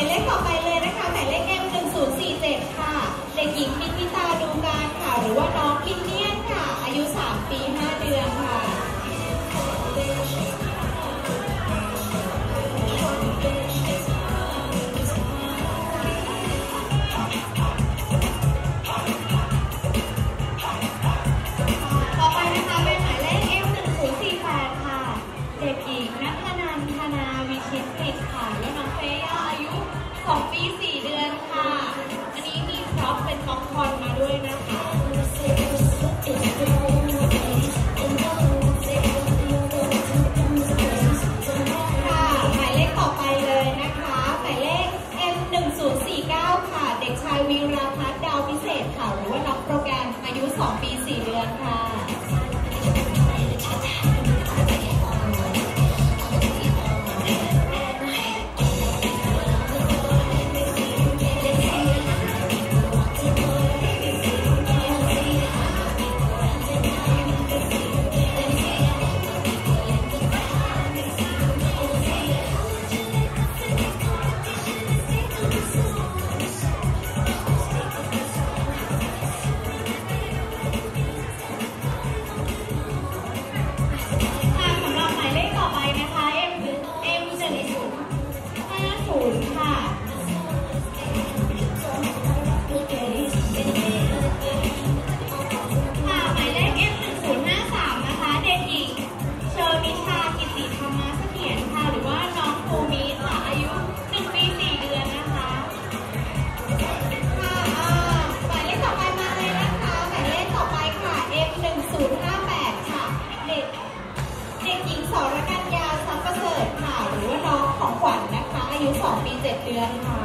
ายเลขต่อไปเลยนะคะหมายเลข M1047 ค่ะ เด็กหญิงพิพิตาดูการค่ะ หรือว่าน้อง Yeah.